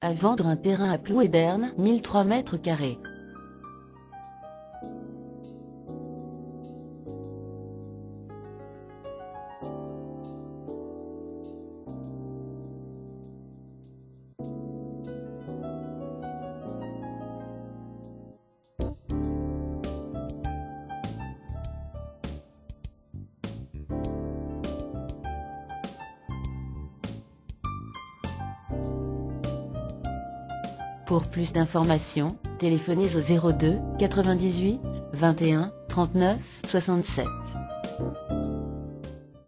À vendre un terrain à Plouéderne, 1003 mètres carrés. Pour plus d'informations, téléphonez au 02 98 21 39 67.